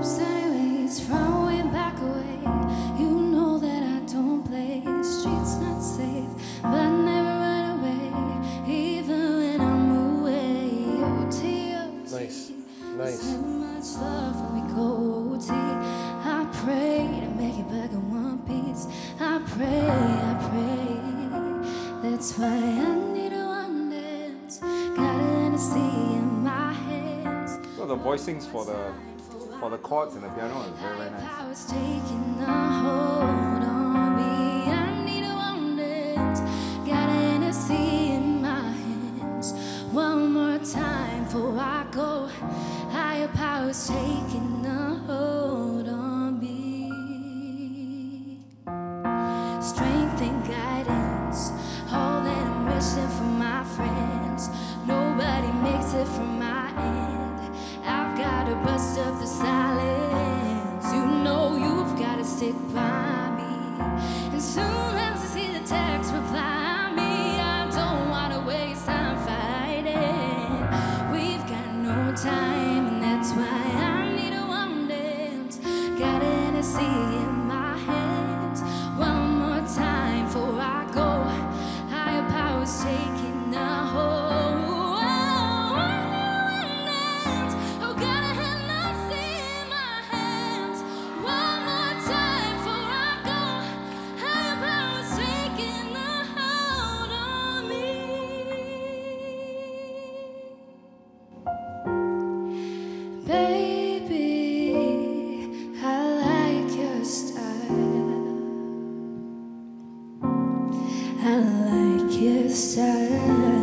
grips anyways, from way back away. You know that I don't play. Streets not safe, but never run away, even when I'm away. OT, OT. Nice, nice. So much love when we go OT. I pray to make it back in one piece. I pray, I pray. That's why I need a one dance. Got an in my hands. So the voicings for the for the chords and the piano is very very nice. I was taking a hold on me. I need a one. Got an in my hands. One more time before I go. Higher powers taking a hold text reply me, I don't wanna waste time fighting. We've got no time, and that's why I need a one dance. Got an Baby, I like your style. I like your style.